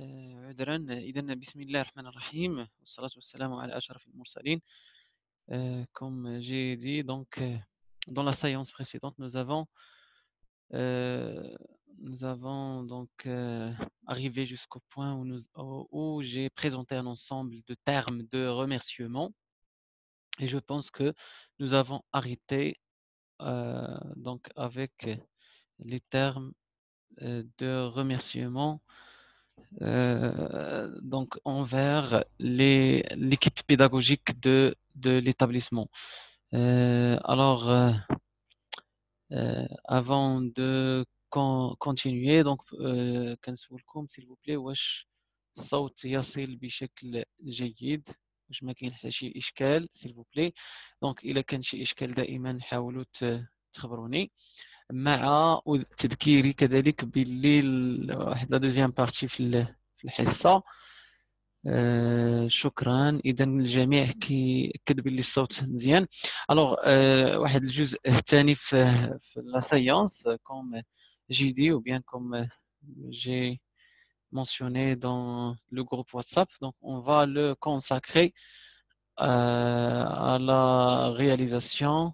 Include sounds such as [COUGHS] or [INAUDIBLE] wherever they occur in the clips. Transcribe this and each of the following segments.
Euh, عذرا إذا بسم الله الرحمن الرحيم والصلاة والسلام على أشرف المرسلين Euh, comme j'ai dit donc euh, dans la séance précédente nous avons euh, nous avons donc euh, arrivé jusqu'au point où, nous, où, où j'ai présenté un ensemble de termes de remerciement et je pense que nous avons arrêté euh, donc avec les termes euh, de remerciement euh, donc envers les- l'équipe pédagogique de, de l'établissement. Euh, alors, euh, euh, avant de con- continuer, donc euh, كنسولكم s'il vous plaît واش الصوت يصل بشكل جيد واش ما كاين حتى شي إشكال s'il vous plaît دونك إلا كان شي إشكال دائما حاولوا ت- تخبروني مع تذكيري كذلك باللي ال- واحد la deuxième partie في ال- في الحصة. آه، شكرا. اذا الجميع كيأكد باللي الصوت مزيان. alors واحد الجزء الثاني في في la séance comme j'ai dit ou bien comme euh, j'ai mentionné dans le groupe WhatsApp. Donc, on va le consacrer euh, à la réalisation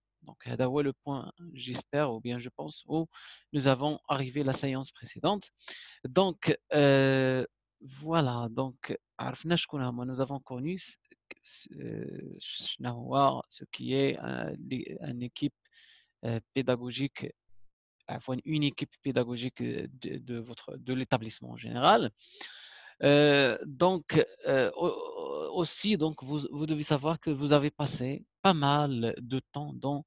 Donc, هذا هو le point, j'espère, ou bien je pense, où nous avons arrivé la séance précédente. Donc, euh, voilà, donc, عرفنا شكون هما nous avons connu ce- euh, شنو هو ce qui est un, une équipe euh, pédagogique, enfin, une équipe pédagogique euh, de, de votre, de l'établissement en général. Euh, donc, euh, au- aussi, donc, vous, vous devez savoir que vous avez passé pas mal de temps dans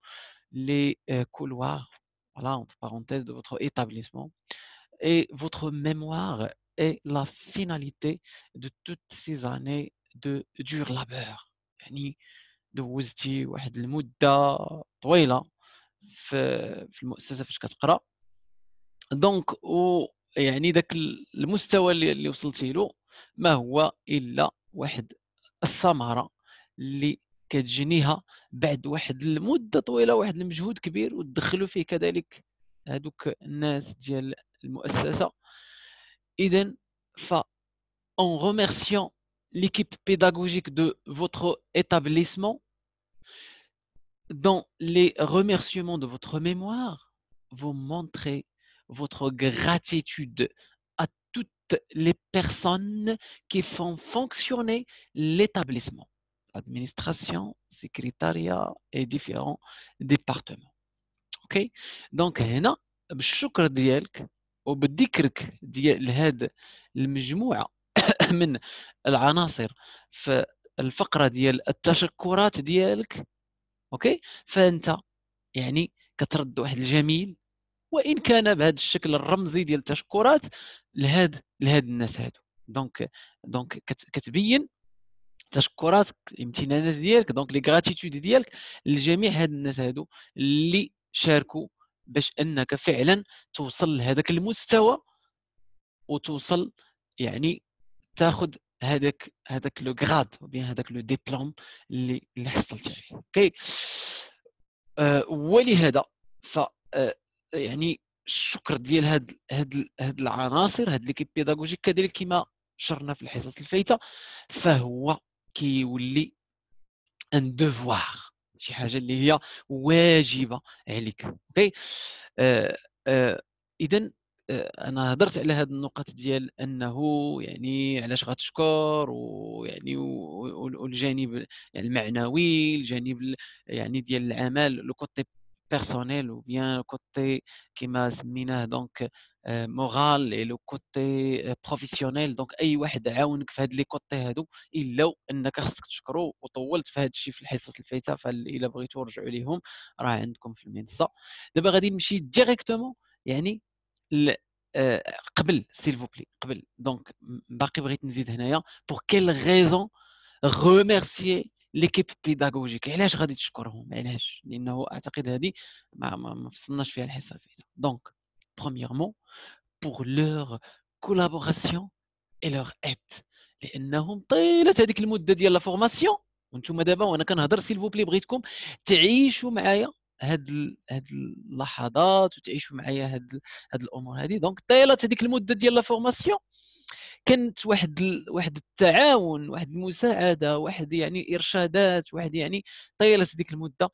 les euh, couloirs, voilà, entre parenthèses, de votre établissement. Et votre mémoire est la finalité de toutes ces années de dur labeur. يعني دوزتي واحد المدة طويلة في في المؤسسة فاش كتقرا دونك و يعني ذاك المستوى اللي, اللي وصلتي له ما هو إلا واحد الثمرة اللي كتجنيها بعد واحد المدة طويلة واحد المجهود كبير وتدخلوا فيه كذلك هذوك الناس ديال المؤسسة. إذا ف en remerciant l'équipe pédagogique de votre établissement dans les remerciements de votre mémoire vous montrez votre gratitude à toutes les personnes qui font fonctionner l'établissement, administration, secrétariat et différents départements. Ok Donc هنا بالشكر ديالك وبذكرك ديال هاد المجموعة من العناصر في الفقرة ديال التشكرات ديالك اوكي فانت يعني كترد واحد الجميل وإن كان بهذا الشكل الرمزي ديال التشكرات لهاد لهاد الناس هادو. donc donc كتبين تشكرات الامتنانات ديالك donc les gratitudes ديالك لجميع هاد الناس هادو اللي شاركوا باش أنك فعلا توصل لهذاك المستوى وتوصل يعني تاخذ هذاك هذاك le grade ou bien هذاك le diplôme اللي اللي حصلت عليه. OK؟ أه ولهذا ف أه يعني الشكر ديال هاد هاد هاد العناصر هاد l'équipe pédagogique كذلك كما شرنا في الحصص الفايتة فهو كيولي un devoir شي حاجة اللي هي واجبة عليك OK أه أه اذا أنا هضرت على هذه النقط ديال أنه يعني علاش غتشكر ويعني والجانب المعنوي الجانب يعني ديال العمل le côté personnel ou bien côté كما سميناه donc moral et le côté professionnel donc أي واحد عاونك في هاد les côtés هادو إلا انك خصك تشكرو وطولت في هاد الشيء في الحصص الفايتة فالا بغيتو رجعوا ليهم راه عندكم في المنصة. دابا غادي نمشي directement يعني قبل s'il vous plaît قبل. donc باقي بغيت نزيد هنايا. Pour quelle raison remercier l'équipe pédagogique علاش غادي تشكرهم؟ علاش؟ لأنه أعتقد هذه ما, ما, فصلناش فيها الحصة الفايتة. donc premièrement pour leur collaboration et leur aide لأنهم طيلة هذيك المدة ديال la formation وأنتم دابا وأنا كنهضر s'il vous plaît بغيتكم تعيشوا معايا هاد هاد اللحظات وتعيشوا معايا هاد هاد الأمور هذه. donc طيلة هذيك المدة ديال la formation كانت واحد ال... واحد التعاون واحد المساعدة واحد يعني إرشادات واحد يعني طيله ديك المدة.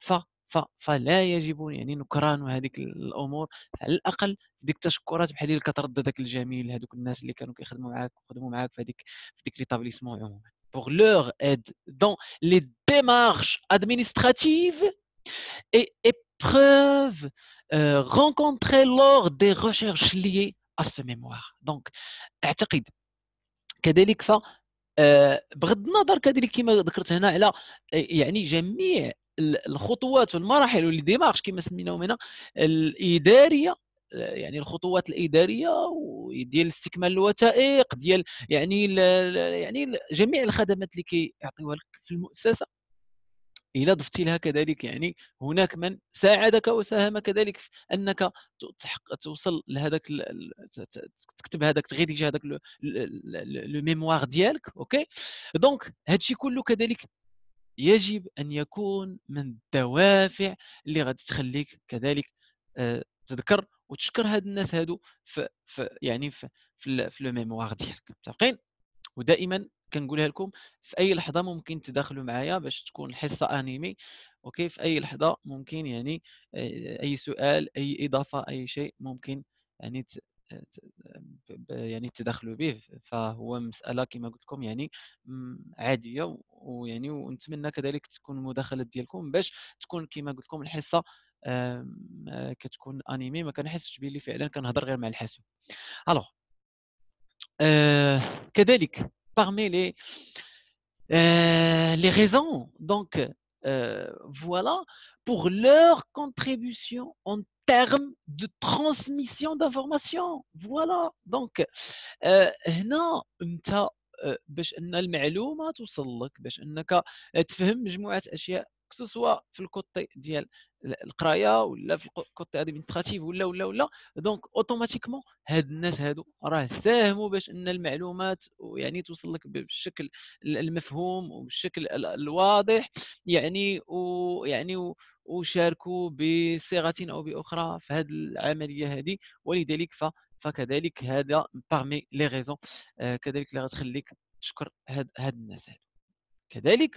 ف ف فلا يجب يعني نكران هذيك الأمور. على الأقل ديك التشكرات بحال اللي كترد داك الجميل هذوك الناس اللي كانوا كيخدموا معاك وخدموا معاك في هذيك في ديك l'établissement عموما. Pour leur aide dans les démarches administratives et épreuves euh, rencontrées lors des recherches liées à ce mémoire. Donc, اعتقد كذلك ف آه، بغض النظر كذلك كما ذكرت هنا على يعني جميع الخطوات والمراحل واللي ديمارش كما سميناهم هنا الإدارية يعني الخطوات الإدارية ديال استكمال الوثائق ديال يعني يعني جميع الخدمات اللي كيعطيوها لك في المؤسسة إلى ضفت لها كذلك يعني هناك من ساعدك وساهم كذلك في أنك توصل لهذاك تكتب هذاك تغيديج هذاك le mémoire ديالك OK؟ donc هادشي كله كذلك يجب أن يكون من الدوافع اللي غادي تخليك كذلك آه، تذكر وتشكر هاد الناس هادو في, في يعني في في le mémoire ديالك متفقين؟ ودائما كنقولها لكم في أي لحظة ممكن تداخلوا معايا باش تكون الحصه animée OK؟ في أي لحظة ممكن يعني آه، أي سؤال أي إضافة أي شيء ممكن يعني يعني تدخلوا به. فهو مسألة كما قلت لكم يعني عادية ويعني ونتمنى كذلك تكون المداخلات ديالكم باش تكون كما قلت لكم الحصة كتكون animée. ما كنحسش بلي فعلا كنهضر غير مع الحاسوب. alors آه كذلك parmi les, euh, les raisons. Donc, euh, voilà, pour leur contribution en termes de transmission d'informations. Voilà. Donc, هنا انت باش ان المعلومه توصل لك باش انك تفهم مجموعه اشياء سوا في ال côté ديال القراية ولا في ال côté administratif ولا ولا ولا. donc automatiquement هاد الناس هادو راه ساهموا باش أن المعلومات يعني توصل لك بالشكل المفهوم وبالشكل الواضح. يعني ويعني وشاركوا بصيغه أو بأخرى في هذه العملية هذه ولذلك فكذلك هذا parmi les raisons كذلك اللي غتخليك تشكر هاد هاد الناس هادو. كذلك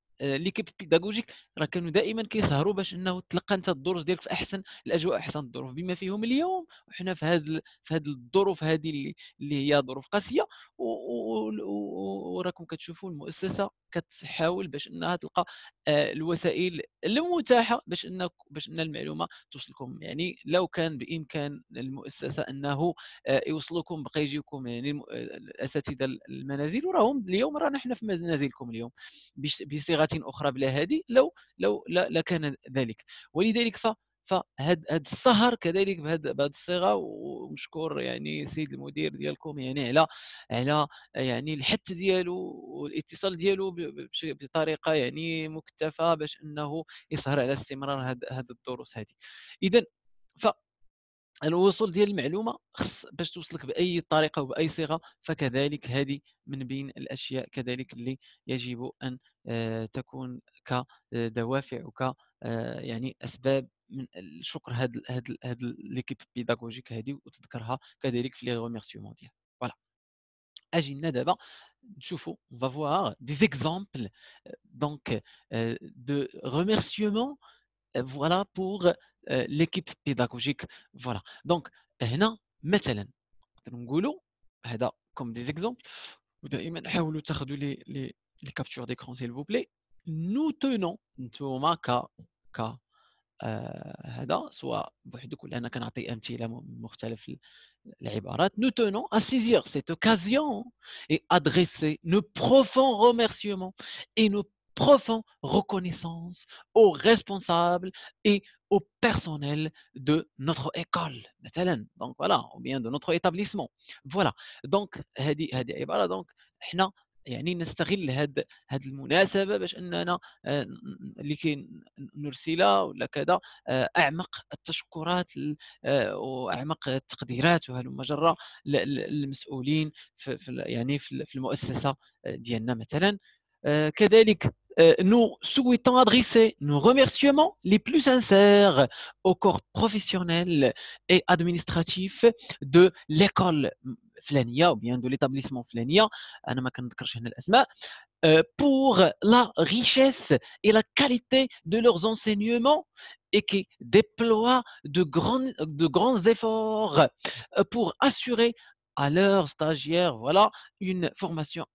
ليكيب بيداغوجيك راه كانوا دائما كيسهروا باش إنه تلقى أنت الدروس ديالك في أحسن الأجواء أحسن الظروف. بما فيهم اليوم وحنا في هذه في هذه الظروف هذه اللي, اللي هي ظروف قاسية وراكم كتشوفوا المؤسسة كتحاول باش إنها تلقى آه، الوسائل المتاحة باش ان باش إن المعلومة توصلكم. يعني لو كان بإمكان المؤسسة إنه آه، يوصلكم بقى يجيكم يعني آه، الأساتذة المنازل وراهم اليوم رانا حنا في منازلكم اليوم. بصيغة أخرى بلا هذه لو لو لكان ذلك. ولذلك ف فهاد هاد السهر كذلك بهذه الصيغة ومشكور يعني سيد المدير ديالكم يعني على على يعني الحث ديالو والاتصال ديالو بطريقة يعني مكتفه باش أنه يسهر على استمرار هاد, هاد الدروس هذه اذا ف الوصول ديال المعلومة خص باش توصلك بأي طريقة وبأي صيغة فكذلك هذه من بين الأشياء كذلك اللي يجب أن آه، تكون كدوافع وك آه، يعني أسباب من الشكر هاد هاد هاد l'équipe pédagogique هذه وتذكرها كذلك في les remerciements ديالها voilà. أجي لنا دابا نشوفوا on va voir des exemples. Donc de remerciements. Voilà l'équipe pédagogique voilà donc هنا مثلا نقدروا نقولوا هذا comme des exemples ودائما حاولوا تاخذوا لي لي لي كابتور d'écran s'il vous plaît nous tenons نتوما ك ك هذا سواء بوحدك ولا انا كنعطي امثله من مختلف العبارات nous tenons à saisir cette occasion et adresser nos profonds remerciements et nos profondes reconnaissances aux responsables et au personnel de notre école مثلا. Donc voilà ou bien de notre établissement. Voilà. Donc هذه هذه عباره donc إحنا يعني نستغل هاد هاد المناسبة باش أننا آه، لكي نرسل ولا كذا آه، أعمق التشكرات آه، وأعمق التقديرات وهلم جرى للمسؤولين في يعني في المؤسسة ديالنا مثلا. كذلك Euh, nous souhaitons adresser nos remerciements les plus sincères au corps professionnel et administratif de l'école Flania ou bien de l'établissement Flania, euh, pour la richesse et la qualité de leurs enseignements et qui déploient de grands, de grands efforts euh, pour assurer à leurs stagiaires voilà, une formation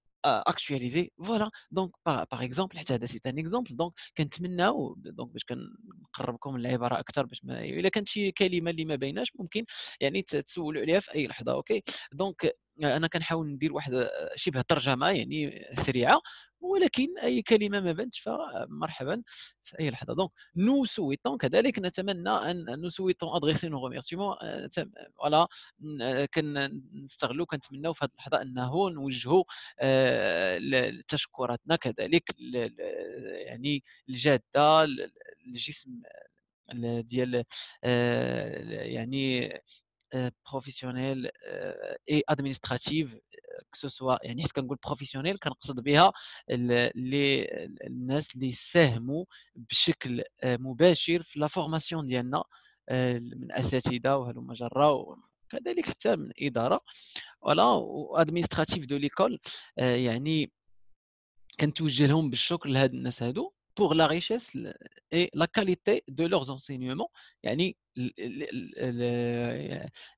actualisé voilà donc par exemple حتى هذا c'est un exemple donc كنتمناو donc باش كنقربكم العبارة أكثر باش ما إلا كانت شي كلمة اللي ما بيناش ممكن يعني تسولوا عليها في أي لحظة OK? donc أنا كنحاول ندير واحد شبه ترجمة يعني سريعة. ولكن أي كلمة ما بانتش فمرحبا في أي لحظة. donc nous souhaitons كذلك نتمنى أن nous souhaitons adresser nos remerciements voilà كنستغلوا كنتمناو في هذه اللحظة أنه نوجهوا آه، تشكراتنا كذلك يعني الجادة الجسم ديال آه، يعني professionnel et administratif que يعني حيت كنقول professionnel كنقصد بها اللي الناس اللي ساهموا بشكل مباشر في la formation ديالنا من أساتذة وهلم جرا وكذلك حتى من إدارة voilà و administratif de l'école يعني كنتوجه لهم بالشكر لهاد الناس هادو. Pour la richesse et la qualité de leurs enseignements. يعني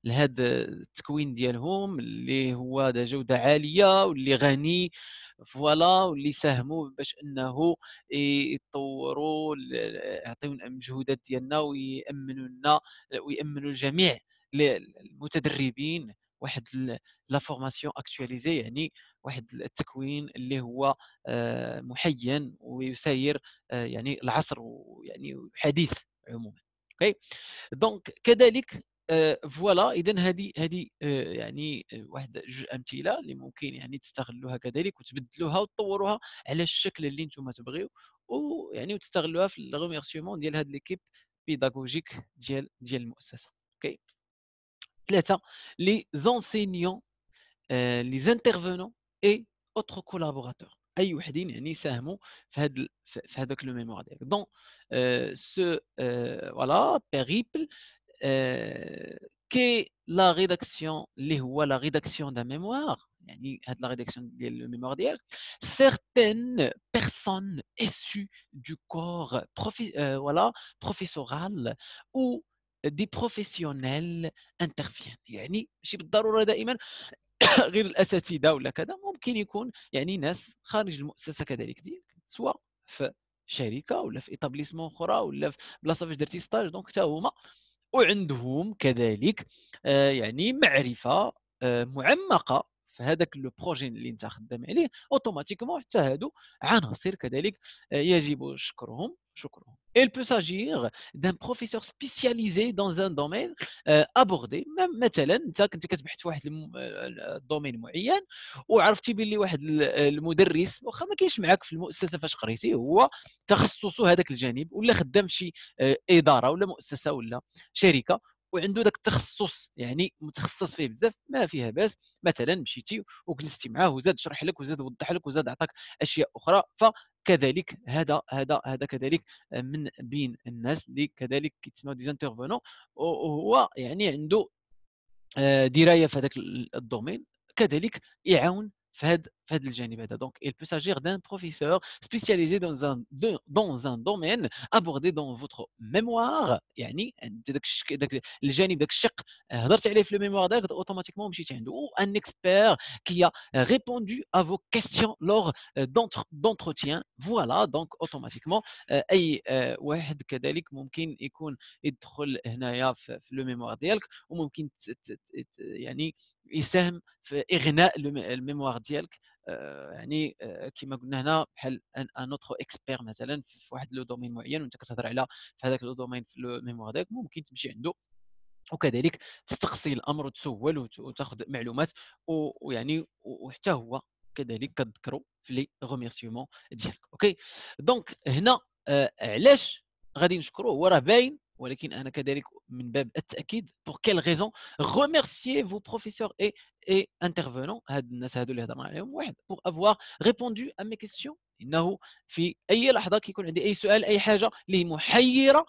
لهذا التكوين ديالهم اللي هو جوده عاليه واللي غني voilà واللي ساهموا باش انه يطوروا يعطيو المجهودات ديالنا ويامنوا لنا ويامنوا الجميع المتدربين واحد la formation actualisée يعني واحد التكوين اللي هو آه، محين ويسير آه، يعني العصر ويعني حديث عموما. OK? donc كذلك voilà اذا هذه هذه يعني واحد جوج أمثلة اللي ممكن يعني تستغلوها كذلك وتبدلوها وتطوروها على الشكل اللي أنتم تبغيو ويعني وتستغلوها في ال remerciements ديال هذه l'équipe pédagogique ديال ديال المؤسسة. OK? ثلاثة les enseignants, les intervenants et autres collaborateurs أي وحدين يعني ساهموا في هذا في هذاك le mémoire ديالك donc ce voilà périple qui est la rédaction اللي هو la rédaction d'un mémoire يعني هاد la rédaction ديال le mémoire ديالك certaines personnes issues du corps profi euh, voilà professoral ou des professionnels interviennent يعني ماشي بالضرورة دائما [COUGHS] غير الأساتذة ولا كذا ممكن يكون يعني ناس خارج المؤسسة كذلك ديالك سواء في شركة ولا في établissement أخرى ولا في بلاصة فاش درتي stage donc حتى هما وعندهم كذلك آه، يعني معرفة آه، معمقة في هذاك le projet اللي أنت خدام عليه automatiquement حتى هادو عناصر كذلك آه، يجب شكرهم شكرهم. Il peut s'agir d'un professeur spécialisé dans un domaine euh, abordé. مثلا أنت كنت كتبحث في واحد ال domaine معين وعرفتي بلي واحد المدرس واخا ما كاينش معاك في المؤسسة فاش قريتي هو تخصصه هذاك الجانب ولا خدام شي إدارة ولا مؤسسة ولا شركة. وعنده ذاك التخصص يعني متخصص فيه بزاف ما فيها باس. مثلا مشيتي وجلستي معاه وزاد شرح لك وزاد وضح لك وزاد عطاك أشياء أخرى فكذلك هذا هذا هذا كذلك من بين الناس اللي كذلك كيتسموا des intervenants وهو يعني عنده آه، دراية في هذاك ال domaine كذلك يعاون في هذا هذا الجانب هذا donc il peut s'agir d'un professeur spécialisé dans un dans un domaine abordé dans votre mémoire. يعني انت داك داك الجانب داك الشق هضرت عليه في ال mémoire ديالك automatiquement مشيتي عنده ou un expert qui a répondu à vos questions lors d'entretien voilà donc automatiquement أي واحد كذلك ممكن يكون يدخل هنايا في le mémoire ديالك وممكن يعني يساهم في اغناء ال mémoire ديالك آه، يعني آه، كما قلنا هنا بحال un autre expert مثلا في واحد le domaine معين وأنت كتهضر على في هذاك le domaine في ال mémoire ديالك ممكن تمشي عنده. وكذلك تستقصي الأمر وتسول وتاخذ معلومات ويعني وحتى هو كذلك كتذكروا في les remerciements ديالك OK? donc هنا آه علاش غادي نشكروه هو راه باين ولكن أنا كذلك من باب التأكيد pour quelle raison remercier vos professeurs et et intervenants هاد الناس هادو اللي هضرنا عليهم واحد pour avoir répondu à mes questions. إنه في أي لحظة كيكون عندي أي سؤال أي حاجة اللي محيرة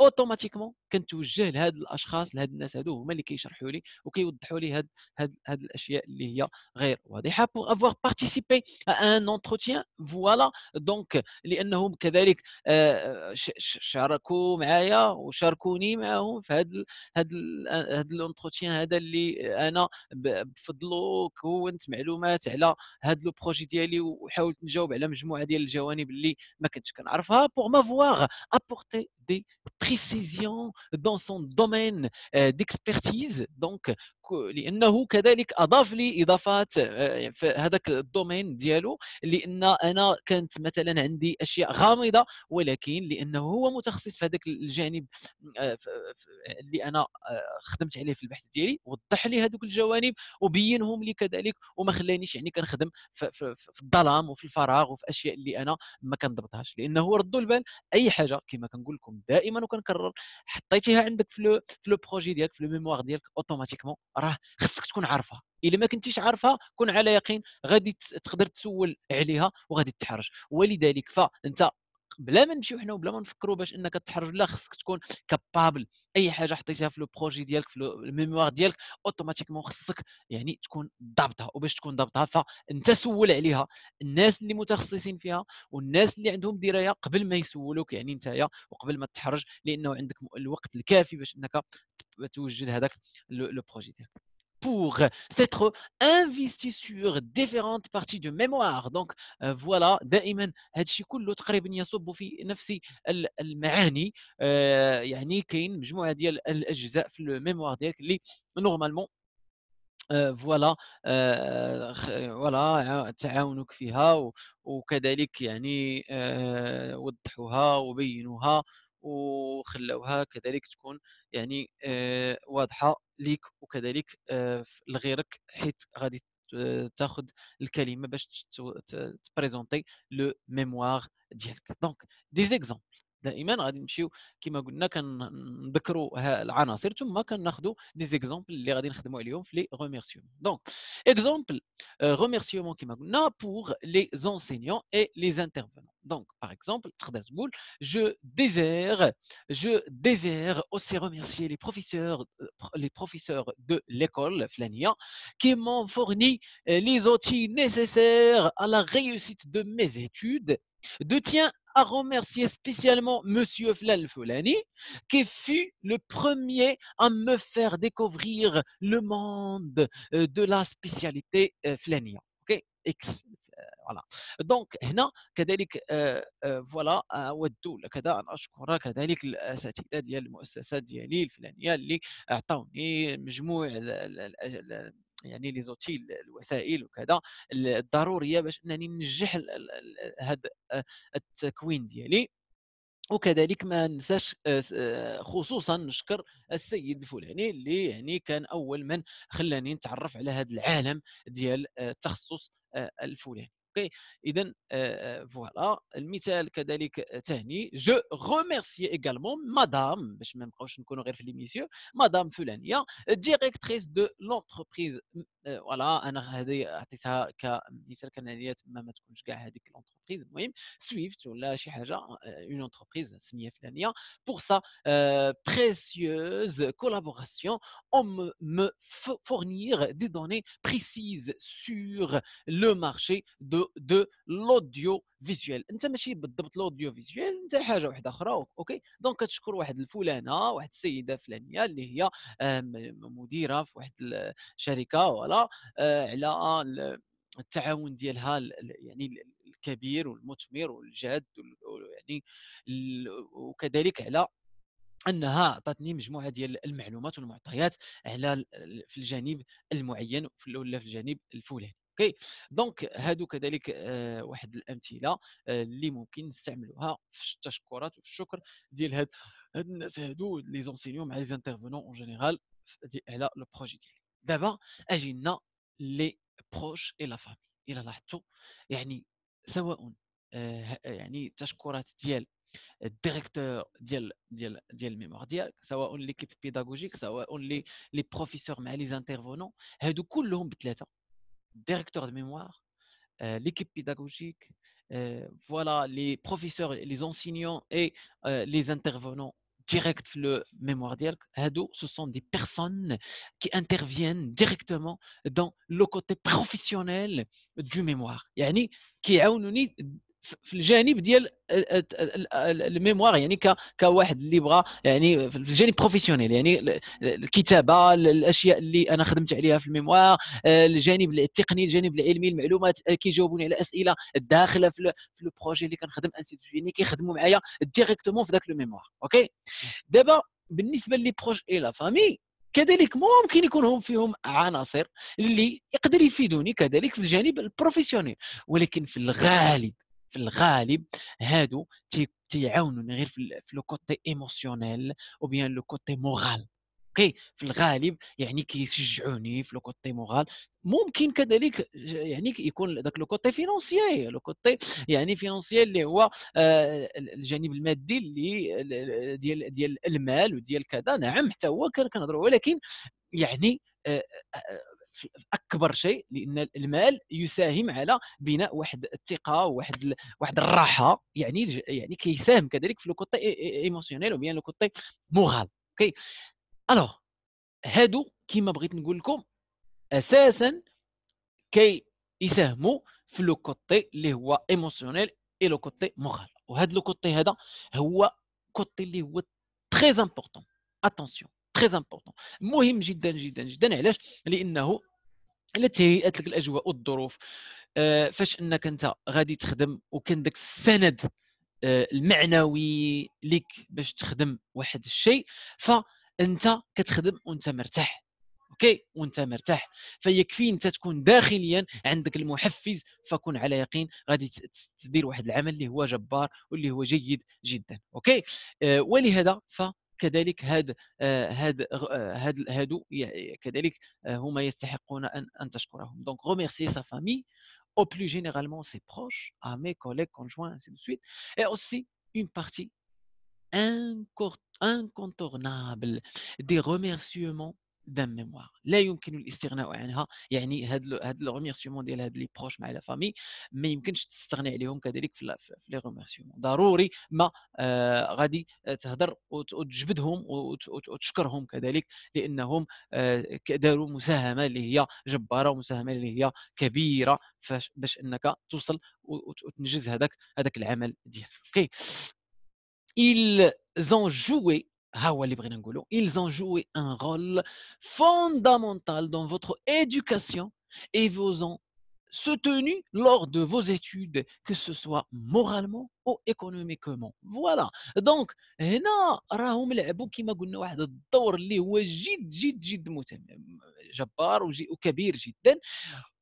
automatiquement كنتوجه لهاد الأشخاص لهاد الناس هادو هما اللي كيشرحوا لي وكيوضحوا لي هاد هاد هاد الأشياء اللي هي غير واضحة pour avoir participé en entretien voilà donc لأنهم كذلك آه، شاركوا معايا وشاركوني معاهم في هاد هاد هاد ال entretien هذا اللي أنا بفضلو كونت معلومات على هاد le projet ديالي وحاولت نجاوب على مجموعة ديال الجوانب اللي ما كنتش كنعرفها pour m'avoir apporté des précision dans son domaine d'expertise. Donc لأنه كذلك أضاف لي إضافات في هذاك ال domaine ديالو لأن أنا كانت مثلا عندي أشياء غامضة ولكن لأنه هو متخصص في هذاك الجانب اللي أنا خدمت عليه في البحث ديالي وضح لي هذوك الجوانب وبينهم لي كذلك وما خلانيش يعني كنخدم في, الظلام وفي الفراغ وفي أشياء اللي أنا ما كنضبطهاش. لأنه ردوا البال أي حاجة كما كنقول لكم دائما وكنكرر حطيتيها عندك في le projet ديالك في le mémoire ديالك automatiquement راه خصك تكون عارفها إلا ما كنتيش عارفها كون على يقين غادي تقدر تسول عليها وغادي تحرج. ولذلك فانت بلا ما نمشيو حنا وبلا ما نفكروا باش إنك تحرج لا خصك تكون capable أي حاجة حطيتيها في le projet ديالك في ال mémoire ديالك automatiquement خصك يعني تكون ضابطها. وباش تكون ضابطها فأنت سول عليها. الناس اللي متخصصين فيها والناس اللي عندهم دراية قبل ما يسولوك يعني نتايا وقبل ما تحرج لأنه عندك الوقت الكافي باش إنك توجد هذاك le projet ديالك. Pour s'être investi sur différentes parties de mémoire. Donc voilà دائما هذا الشيء كله تقريبا يصب في نفس المعاني يعني كاين مجموعه ديال الاجزاء في ال mémoire ديالك اللي normalement voilà voilà تعاونك فيها وكذلك يعني وضحوها وبينوها وخلاوها كذلك تكون يعني واضحه ليك وكذلك لغيرك حيت غادي تاخذ الكلمة باش ت présenter le mémoire ديالك. donc des exemples. دائما غادي نمشيو كما قلنا كنذكروا العناصر ثم كناخذوا des exemples اللي غادي نخدموا عليهم في les remerciements donc exemple remerciements كما قلنا pour les enseignants et les intervenants donc par exemple تقدر تقول جو ديزير جو ديزير aussi remercier les professeurs les professeurs de l'école فلانيه qui m'ont fourni les outils nécessaires à la réussite de mes études. De tiens à remercier spécialement Monsieur Flal Foulani, qui fut le premier à me faire découvrir le monde de la spécialité Flania. Ok X. voilà دونك هنا كذلك فوالا ودوا كذا انا اشكر كذلك الاساتذه ديال المؤسسات ديالي الفلانيه اللي اعطوني مجموع يعني les outils الوسائل وكذا الضروريه باش إنني ننجح هذا التكوين ديالي. وكذلك ما ننساش خصوصا نشكر السيد الفلاني اللي يعني كان أول من خلاني نتعرف على هذا العالم ديال التخصص الفلاني. OK اذا voilà المثال كذلك ثاني je remercie également madame باش ما نبقاوش نكونوا غير في les messieurs madame فلانيه directrice de l'entreprise voilà أنا هذه عطيتها كمثال كان عليا تما ما تكونش كاع هذيك l'entreprise المهم سويفت ولا شي حاجة une entreprise سميه فلانية. pour sa précieuse collaboration à me fournir des données précises sur le marché de, de l'audiovisuel. انت ماشي بالضبط ال audiovisuel انت حاجة واحدة أخرى OK؟ donc كتشكر واحد الفلانة واحد السيدة فلانيه اللي هي مديرة في واحد الشركة ولا على التعاون ديالها يعني الكبير والمثمر والجاد يعني وكذلك على أنها عطاتني مجموعة ديال المعلومات والمعطيات على في الجانب المعين ولا في الجانب الفلاني OK? donc هادو كذلك آه واحد الأمثلة آه اللي ممكن نستعملوها في التشكرات والشكر ديال هاد هاد الناس هادو les enseignants مع les intervenants en général على le projet ديالي. دابا أجي لنا les proches et la famille إلى لاحظتوا يعني سواء آه يعني التشكرات ديال الديريكتور ديال ديال ديال الميموار ديالك سواء ليكيب بيداغوجيك سواء لي لي بروفيسور مع لي زانترفونون هادو كلهم بثلاثه directeur de mémoire, euh, l'équipe pédagogique, euh, voilà, les professeurs, les enseignants et euh, les intervenants directs le mémoire ce sont des personnes qui interviennent directement dans le côté professionnel du mémoire. Yani, qui في الجانب ديال ال mémoire يعني كواحد اللي بغى يعني في الجانب professionnel يعني الكتابة الأشياء اللي أنا خدمت عليها في ال mémoire الجانب التقني الجانب العلمي المعلومات كيجاوبوني على أسئلة الداخله في le projet اللي كنخدم يعني كيخدموا معايا directement في ذاك ال mémoire OK دابا بالنسبة les proches et la famille كذلك ممكن يكون هم فيهم عناصر اللي يقدر يفيدوني كذلك في الجانب ال professionnel ولكن في الغالب في الغالب هادو تيعاونوني غير في le côté émotionnel ou bien le côté moral. OK؟ في الغالب يعني كيشجعوني في le côté moral. ممكن كذلك يعني يكون ذاك le côté financier le côté يعني financier اللي هو آه، الجانب المادي اللي ديال ديال المال وديال كذا. نعم حتى هو كنهضروا ولكن يعني آه، آه، أكبر شيء لأن المال يساهم على بناء واحد الثقة وواحد واحد الراحة يعني يعني كيساهم كذلك في le côté émotionnel و bien le côté moral. أوكي؟ alors هادو كما بغيت نقول لكم أساسا كي يساهموا في le côté اللي هو émotionnel et le côté moral. وهذا le côté هذا هو côté اللي هو très important attention très important مهم جدا جدا جدا. علاش؟ لأنه إلا تهيئت لك الأجواء والظروف آه، فاش أنك أنت غادي تخدم وكان داك السند آه، المعنوي لك باش تخدم واحد الشيء فأنت كتخدم وأنت مرتاح. أوكي؟ وأنت مرتاح. فيكفي أنت تكون داخليا عندك المحفز فكن على يقين غادي تدير واحد العمل اللي هو جبار واللي هو جيد جدا. أوكي؟ آه ولهذا ف كذلك هاد هاد هاد هادو كذلك هما يستحقون ان ان تشكرهم دونك remercier sa famille au plus généralement ses proches à mes collègues conjoints ainsi de suite et aussi une partie incontournable des remerciements دام ميموار لا يمكن الاستغناء عنها يعني هاد هاد les remerciements ديال هاد les proches مع la famille ما يمكنش تستغني عليهم كذلك في les remerciements ضروري ما غادي تهضر وتجبدهم وتشكرهم كذلك لانهم داروا مساهمه اللي هي جباره ومساهمه اللي هي كبيره باش انك توصل وتنجز هذاك هذاك العمل ديالك أوكي ils ont joué ils ont joué un rôle fondamental dans votre éducation et vous ont soutenu lors de vos études, que ce soit moralement ou économiquement. Voilà. Donc, هنا راهم لعبوا كما قلنا واحد الدور اللي هو جد جد جد مهم جبار وكبير جدا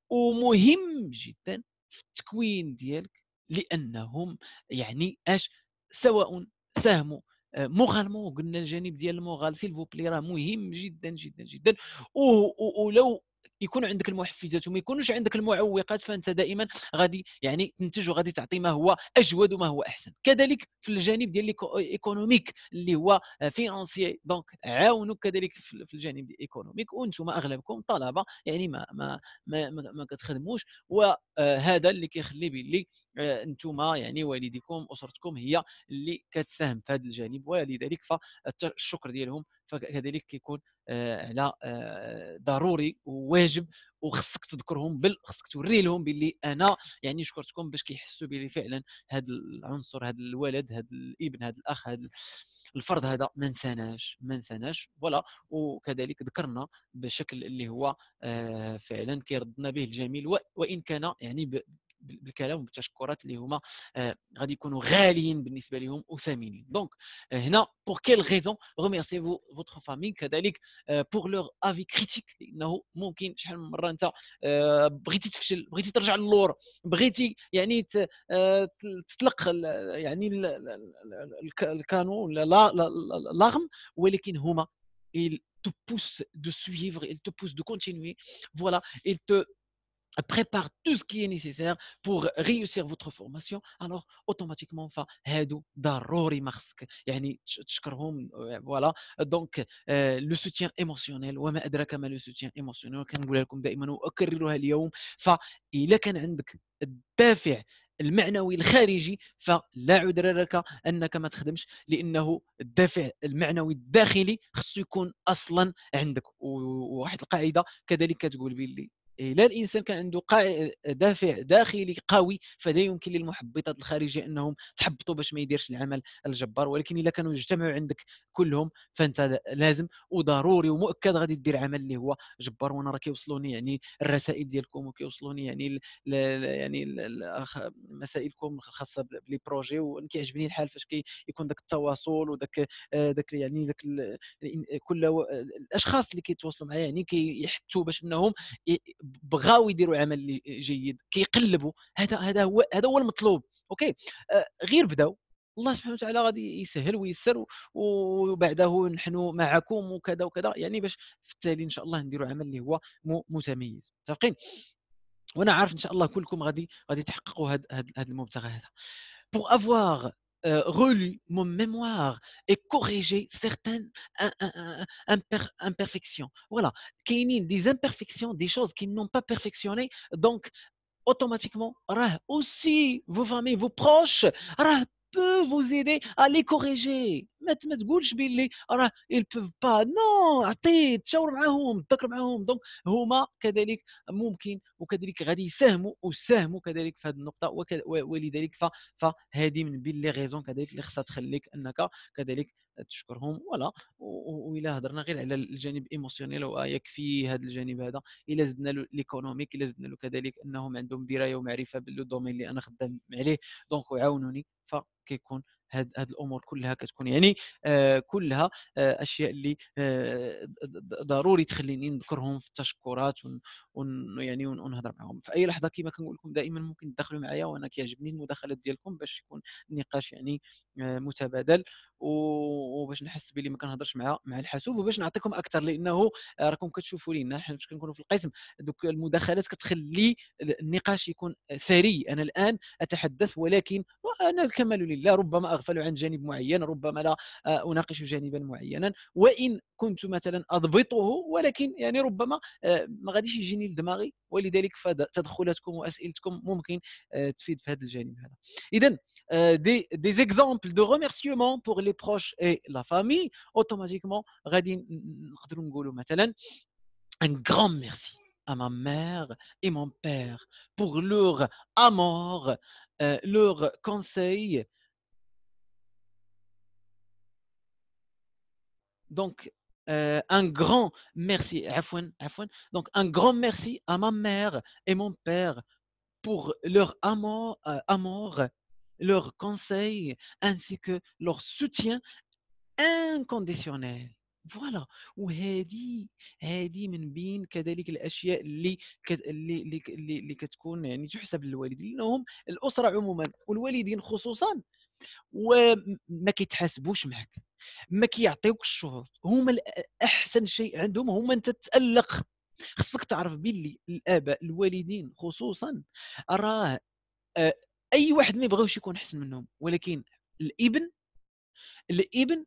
ومهم جدا في التكوين ديالك لانهم يعني اش سواء ساهموا موغالمون قلنا الجانب ديال ال moral s'il vous plaît راه مهم جدا جدا جدا. ولو يكون عندك المحفزات وما يكونوش عندك المعوقات فأنت دائما غادي يعني تنتج وغادي تعطي ما هو أجود وما هو أحسن. كذلك في الجانب ديال ال économique اللي هو financier donc عاونوا كذلك في الجانب ال économique وأنتم أغلبكم طلبة يعني ما ما ما, ما, ما كتخدموش. وهذا اللي كيخلي باللي أنتم يعني والديكم أسرتكم هي اللي كتساهم في هذا الجانب ولذلك فالشكر ديالهم فكذلك كيكون آه، على آه، ضروري وواجب وخصك تذكرهم بل خصك توري لهم باللي أنا يعني شكرتكم باش كيحسوا بلي فعلا هذا العنصر هذا الولد هذا الابن هذا الأخ هذا الفرد هذا ما نساناش ما نساناش فوالا. وكذلك ذكرنا بشكل اللي هو آه، فعلا كيردنا به الجميل وإن كان يعني بالكلام وبالتشكرات اللي هما آه، غادي يكونوا غاليين بالنسبة لهم وثمينين دونك آه، هنا بور كيل غيزون ريميرسي فوتر فامي كذلك بور لور افي كريتيك لأنه ممكن شحال من مرة أنت آه، بغيتي تفشل بغيتي ترجع للور بغيتي يعني تطلق يعني الكانو لاغم ولكن هما il te pousse de suivre, il te pousse de continuer. Voilà, il te prépare tout ce qui est nécessaire pour réussir votre formation alors automatiquement فهادو ضروري مخصك يعني تشكرهم ف voilà donc le soutien émotionnel وما ادراك ما le soutien émotionnel كنقولها لكم دائما واكررها اليوم فاذا كان عندك الدافع المعنوي الخارجي فلا عذر لك انك ما تخدمش لأنه الدافع المعنوي الداخلي خصو يكون أصلا عندك وواحد القاعده كذلك كتقول باللي الا الإنسان كان عنده دافع داخلي قوي فلا يمكن للمحبطات الخارجية أنهم تحبطوا باش ما يديرش العمل الجبار. ولكن إلا كانوا يجتمعوا عندك كلهم فأنت لازم وضروري ومؤكد غادي دير عمل اللي هو جبار. وأنا راه كيوصلوني يعني الرسائل ديالكم وكيوصلوني يعني ل يعني مسائلكم الخاصة ب les projets وكيعجبني الحال فاش كيكون داك التواصل وداك داك يعني داك كل الأشخاص اللي كيتواصلوا معايا يعني كيحثوا باش أنهم بغاو يديروا عمل جيد كيقلبوا هذا هذا هو هذا هو المطلوب. أوكي؟ آه غير بداو الله سبحانه وتعالى غادي يسهل ويسر وبعده نحن معكم وكذا وكذا يعني باش في التالي إن شاء الله نديروا عمل اللي هو متميز. متفقين؟ وأنا عارف إن شاء الله كلكم غادي غادي تحققوا هذا هذا المبتغى هذا. Pour avoir euh, relu mon mémoire et corrigé certaines imperfections. Voilà. Qu'il des imperfections, des choses qui n'ont pas perfectionné. Donc, automatiquement, aussi vos familles, vos proches, peut vous aider à les corriger. ما تقولش باللي راه ils peuvent pas. Non عطي تشاور معاهم تذكر معاهم دونك هما كذلك ممكن وكذلك غادي يساهموا وساهموا كذلك في هذه النقطه ولذلك فهذه من بين les raisons كذلك اللي خصها تخليك انك كذلك تشكرهم voilà والى هضرنا غير على الجانب émotionnel ويكفي هذا الجانب هذا إلى زدنا له l'économique إلى زدنا له كذلك انهم عندهم درايه ومعرفه بال domaine اللي أنا خدام عليه donc وعاونوني فكيكون هاد, هاد الأمور كلها كتكون يعني آه كلها آه أشياء اللي آه ضروري تخليني نذكرهم في التشكرات ون يعني ونهضر معهم في أي لحظة كما كنقول لكم دائما ممكن تدخلوا معايا وأنا كيعجبني المداخلات ديالكم باش يكون النقاش يعني متبادل. وباش نحس بلي ما كنهضرش مع مع الحاسوب وباش نعطيكم أكثر لأنه راكم كتشوفوا لينا حنا فاش كنكونوا في القسم دوك المداخلات كتخلي النقاش يكون ثري. أنا الآن أتحدث ولكن وأنا الكمال لله ربما أغفل عن جانب معين ربما لا آه، أناقش جانبا معينا وإن كنت مثلا أضبطه ولكن يعني ربما آه، ما غاديش يجيني لدماغي ولذلك تدخلاتكم وأسئلتكم ممكن تفيد في هذا الجانب هذا اذا Euh, des, des, exemples de remerciements pour les proches et la famille, automatiquement, un grand merci à ma mère et mon père pour leur amour, euh, leur conseil. Donc, euh, un grand merci, donc un grand merci à ma mère et mon père pour leur amour, amour leurs conseils ainsi que leur soutien inconditionnel فوالا وهذه هذه من بين كذلك الاشياء اللي اللي اللي, اللي كتكون يعني تحسب للوالدين لانهم الاسره عموما والوالدين خصوصا وما كيتحاسبوش معك ما كيعطيوكش الشروط هما أحسن شيء عندهم هما أنت تتالق خصك تعرف باللي الاباء الوالدين خصوصا راه آه، أي واحد ما يبغيوش يكون أحسن منهم ولكن الإبن الإبن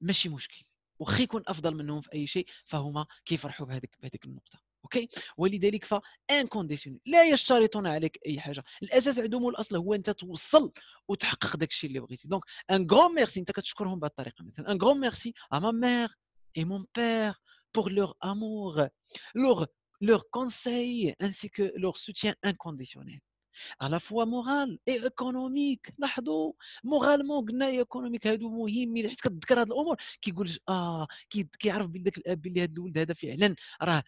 ماشي مشكل وخي يكون أفضل منهم في أي شيء فهما كيفرحوا بهذيك بهذيك النقطة. أوكي؟ ولذلك ف inconditionnel لا يشترطون عليك أي حاجة. الأساس عندهم الأصل هو أنت توصل وتحقق داك الشيء اللي بغيتي. donc un grand merci أنت كتشكرهم بهذه الطريقة مثلا. un grand merci à ma mère et mon père pour leur amour, leur, leur conseil ainsi que leur soutien inconditionnel. À la fois moral et économique. لاحظوا moralement قلنا économique هادو مهمين. حيت كتذكر هاد الأمور كيقول آه كيعرف بلي الاب بلي هذا الولد هذا فعلا راه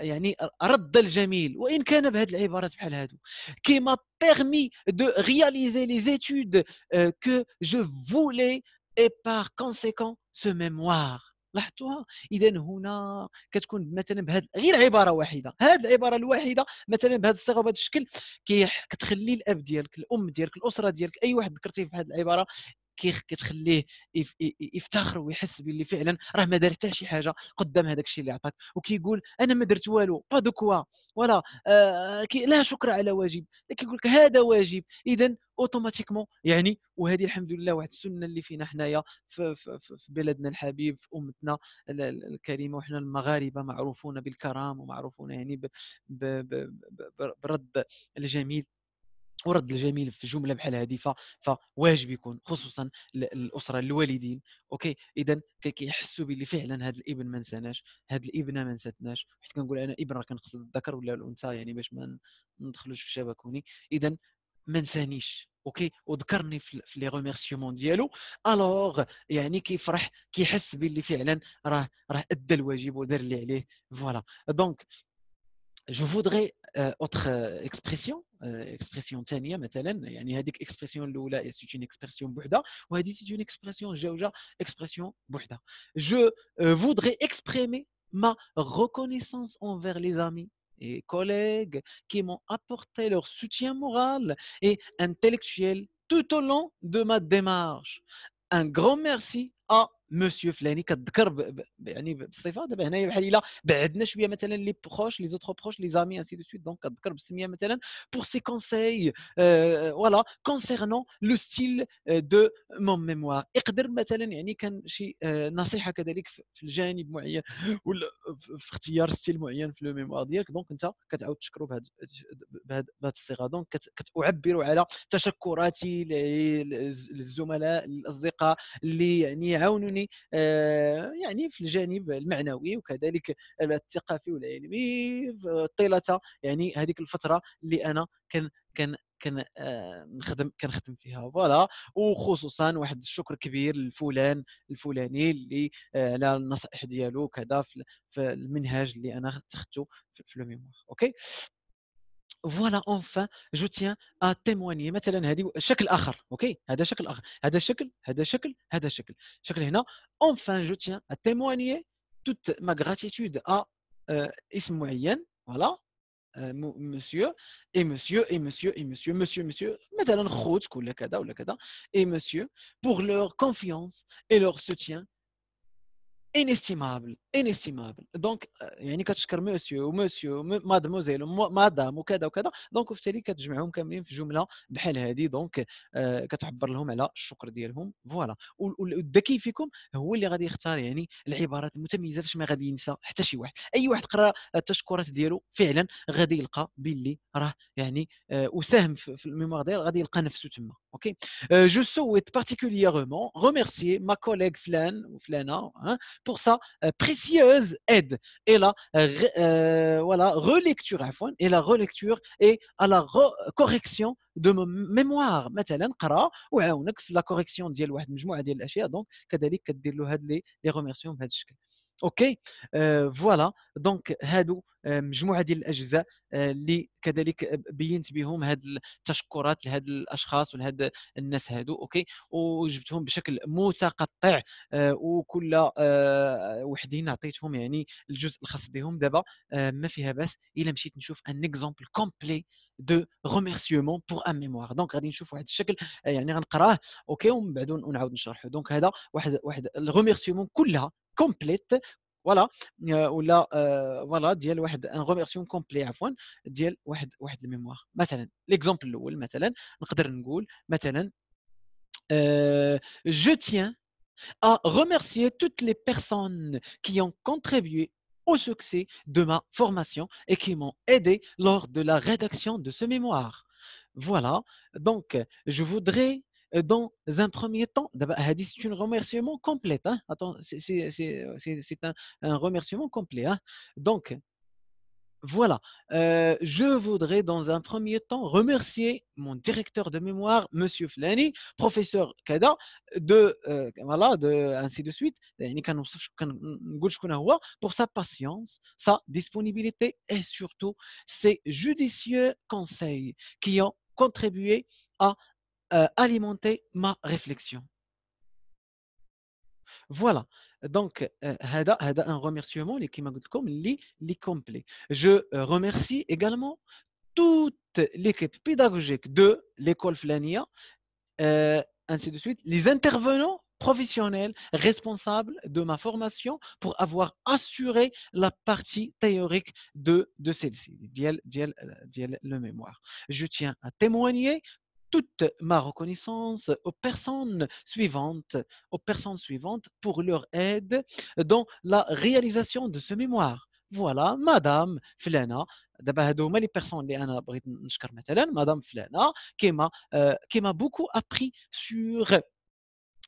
يعني رد الجميل. وإن كان بهذه العبارات بحال هادو qui m'a permis de réaliser les études que je voulais et par conséquent ce mémoire لاحظتوها؟ اذا هنا كتكون مثلا بهذه غير عبارة واحدة هذه العبارة الواحدة مثلا بهذا الصيغة وبهذا الشكل كتخلي الأب ديالك الأم ديالك الأسرة ديالك أي واحد ذكرتيه في هذه العبارة كتخليه يفتخر ويحس باللي فعلا راه ما دار حتى شي حاجة قدام هذاك الشيء اللي عطاك وكيقول أنا ما درت والو pas de quoi ولا آه لا شكر على واجب كيقول لك هذا واجب اذا automatiquement يعني وهذه الحمد لله واحد السنة اللي فينا حنايا في, في, في بلدنا الحبيب في أمتنا الكريمة وحنا المغاربة معروفون بالكرم ومعروفون يعني برد الجميل. ورد الجميل في جملة بحال هذه فواجب يكون خصوصا الأسرة الوالدين. OK اذا كيحسوا باللي فعلا هذا الإبن ما نساناش هذا الإبنة ما نساتناش. حيت كنقول أنا ابن راه كنقصد الذكر ولا الأنثى يعني باش ما ندخلوش في الشبكوني. اذا ما نسانيش OK؟ وذكرني في les remerciements ديالو. alors يعني كيفرح كيحس باللي فعلا راه راه أدى الواجب ودار اللي عليه. فوالا دونك جو فودغي اوتر اكسبريسيون اكسبرسيون ثانيه مثلا يعني هذيك اكسبرسيون الاولى سي اون اكسبرسيون بوحده وهذه سي اون اكسبرسيون جوجه اكسبرسيون بوحده جو voudrais exprimer ma reconnaissance envers les amis et collègues qui m'ont apporté leur soutien moral et intellectuel tout au long de ma démarche. Un grand merci à monsieur فلاني كتذكر ب... ب... يعني بالصفه دابا هنايا بحال إلا بعدنا شوية مثلا les proches les autres proches les amis ainsi de suite donc كتذكر بالسميه مثلا pour ses conseils voilà concernant le style de mon mémoire يقدر مثلا يعني كان شي آه، نصيحة كذلك في الجانب معين ولا في اختيار style معين في le mémoire ديالك. donc أنت كتعاود تشكرو بهذه بهذه الصيغة. donc كتعبر على تشكراتي للزملاء الأصدقاء اللي يعني عاونوني آه، يعني في الجانب المعنوي وكذلك الثقافي والعلمي طيله يعني هذيك الفترة اللي أنا كان كان كان آه، نخدم كنخدم فيها voilà. وخصوصا واحد الشكر كبير لفلان الفلاني اللي آه، على النصائح ديالو كذا في المنهاج اللي أنا اتخذته في le mémoire. OK؟ voilà enfin je tiens à témoigner مثلا هذه شكل اخر OK هذا شكل اخر هذا شكل هذا شكل هذا شكل شكل هنا enfin je tiens à témoigner toute ma gratitude à اسم معين voilà monsieur et monsieur et monsieur et monsieur monsieur monsieur مثلا خوتك ولا كذا ولا كذا et monsieur pour leur confiance et leur soutien inestimable inestimable donc يعني كتشكر monsieur و monsieur mademoiselle madame وكذا. وكذا donc وبالتالي كتجمعهم كاملين في جملة بحال هذه donc آه كتعبر لهم على الشكر ديالهم. voilà والذكي فيكم هو اللي غادي يختار يعني العبارات المتميزة فاش ما غادي ينسى حتى شي واحد. أي واحد قرأ التشكرات ديالو فعلا غادي يلقى باللي راه يعني آه وساهم في ال mémoire ديال غادي يلقى نفسه تما. OK je souhaite particulièrement remercier ma collègue فلان وفلانه pour sa euh, précieuse aide. Et la euh, voilà, relecture et la relecture et à la correction de mémoire. مثلا قرا وعاونك في la correction ديال واحد المجموعه ديال الاشياء donc كذلك كدير له هاد les remerciements بهذا الشكل OK آه voilà donc هادو آه مجموعة ديال الأجزاء آه اللي كذلك بينت بهم هاد التشكرات لهاد الأشخاص ولهاد الناس هادو OK؟ وجبتهم بشكل متقطع آه وكل آه وحدين عطيتهم يعني الجزء الخاص بهم. دابا آه ما فيها باس. إلا مشيت نشوف un exemple complet de remerciements pour un mémoire donc غادي نشوف واحد الشكل يعني غنقراه OK؟ ومن بعد ونعاود نشرحه donc هذا واحد واحد ال remerciements كلها كومبليت فوالا آآ ولا آآ فوالا ديال واحد ان remerciement complet عفوًا ديال واحد واحد الميموار مثلًا l'exemple الأول مثلًا نقدر نقول مثلًا euh, je tiens à remercier toutes les personnes qui ont contribué au succès de ma formation et qui m'ont aidé lors de la rédaction de ce mémoire. Voilà, donc je voudrais euh, euh, dans un premier temps, c'est un remerciement complet. Hein. Attends, euh, c'est un, un, remerciement complet. Hein. Donc, voilà, euh, je voudrais dans un premier temps remercier mon directeur de mémoire, Monsieur Flani, professeur Kada, de, euh, voilà, de, ainsi de suite, pour sa patience, sa disponibilité et surtout ses judicieux conseils qui ont contribué à euh, alimenter ma réflexion. Voilà. Donc, euh, un remerciement. Je euh, remercie également toute l'équipe pédagogique de l'école Flania, ainsi de suite, les intervenants professionnels responsables de ma formation pour avoir assuré la partie théorique de, de celle-ci, le mémoire. Je tiens à témoigner toute ma reconnaissance aux personnes suivantes aux personnes suivantes pour leur aide dans la réalisation de ce mémoire. Voilà, madame فلانة دابا هادو هما les personnes اللي أنا بغيت نشكر مثلًا madame فلانة qui m'a, heu, qui m'a beaucoup appris sur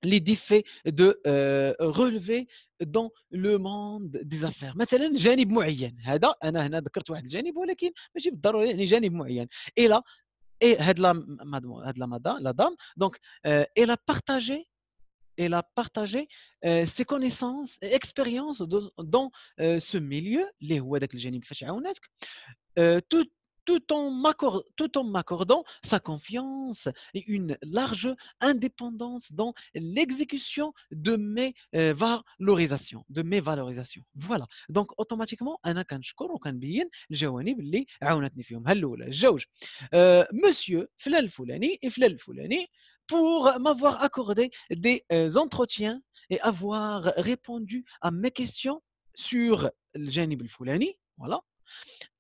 les défis de euh, relever dans le monde des affaires مثلا جانب معين هذا انا هنا ذكرت واحد الجانب ولكن ماشي بالضروره يعني جانب معين et là Et la dame, donc, euh, elle a partagé, elle a partagé euh, ses connaissances et expériences dans euh, ce milieu, les Houadak le génie tout, tout en m'accor- tout en m'accordant sa confiance et une large indépendance dans l'exécution de mes euh, valorisations de mes valorisations voilà donc automatiquement انا كنشكر وكنبين الجوانب اللي عاونتني فيهم ها الاولى الجوج euh, monsieur فلان الفلاني et فلان الفلاني pour m'avoir accordé des euh, entretiens et avoir répondu à mes questions sur الجانب الفلاني voilà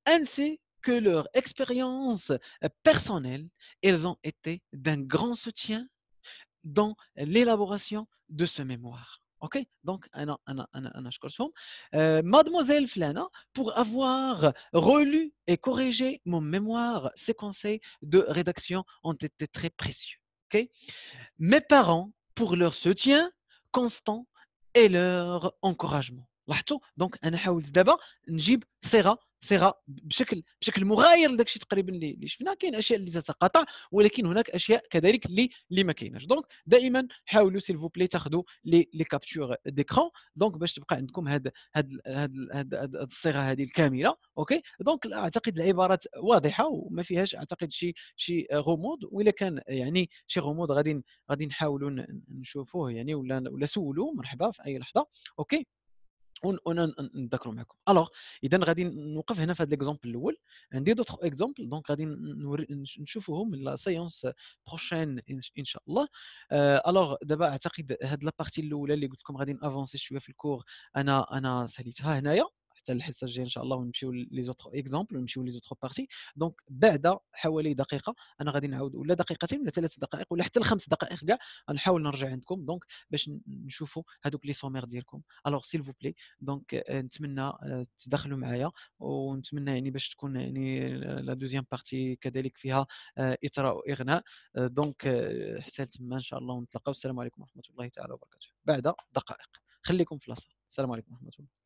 ainsi que leur expérience euh, personnelle, elles ont été d'un grand soutien dans l'élaboration de ce mémoire. Ok, donc أنا أنا أنا أنا أشكرهم. Euh, Mademoiselle Flana, pour avoir relu et corrigé mon mémoire, ses conseils de rédaction ont été très précieux. Ok, mes parents pour leur soutien constant et leur encouragement. لاحظتوا؟ donc أنا حاولت دابا نجيب صيغة صيغة بشكل بشكل مغاير لداك الشيء تقريبا اللي اللي شفنا. كاين أشياء اللي تتقاطع ولكن هناك أشياء كذلك اللي اللي ما كايناش. donc دائما حاولوا s'il vous plaît تاخذوا les les captures d'écran donc باش تبقى عندكم هاد هاد هاد هاد, هاد الصيغة هذه الكاملة. OK؟ donc أعتقد العبارات واضحة وما فيهاش أعتقد شي شي غموض. وإلا كان يعني شي غموض غادي غادي نحاولوا نشوفوه يعني ولا ولا سولوا مرحبا في أي لحظة. OK؟ ون ون نذكروا معكم. alors اذا غادي نوقف هنا في هذا l'exemple الأول. عندي d'autres exemples donc غادي نشوفوهم la séance prochaine ان شاء الله. alors دابا أعتقد هاد la partie الأولى اللي قلت لكم غادي ن avancer شوية في ال cours أنا أنا ساليتها هنايا. حتى الحصة الجاية إن شاء الله ونمشيو les autres exemples ونمشيو les autres parties. donc بعد حوالي دقيقة أنا غادي نعاود ولا دقيقتين ولا ثلاث دقائق ولا حتى لخمس دقائق كاع غنحاول نرجع عندكم. donc باش نشوفوا هذوك les sommaires ديالكم. alors s'il vous plaît donc نتمنى تدخلوا معايا. ونتمنى يعني باش تكون يعني la deuxième partie كذلك فيها اثراء واغناء دونك حتى تما إن شاء الله ونتلاقاو السلام عليكم ورحمة الله تعالى وبركاته. بعد دقائق. خليكم في لاصه السلام عليكم ورحمة الله.